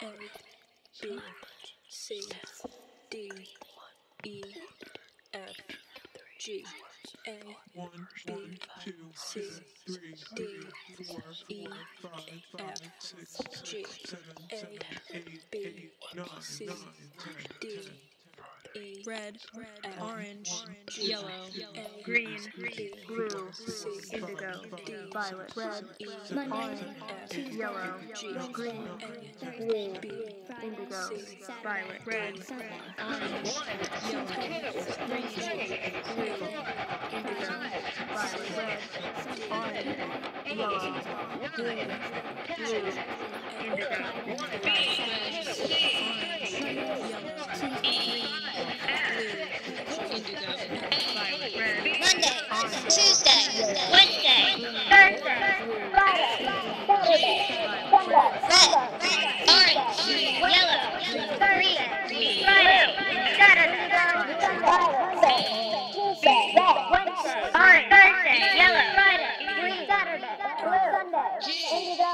E five, F five, six, G seven, A seven, eight, B eight, nine, C nine, ten, D red, orange, yellow, green, blue, indigo, violet, red, orange, yellow, green, blue, indigo, violet, red, orange, yellow, green, blue, indigo, violet, red, orange, yellow, green, blue, indigo, Tuesday, Wednesday, Thursday, Friday, Saturday, red, orange, yellow, green, Friday, Saturday, Sunday, Tuesday, red, orange, Thursday, yellow, Friday, green, Saturday, blue, Sunday,